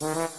you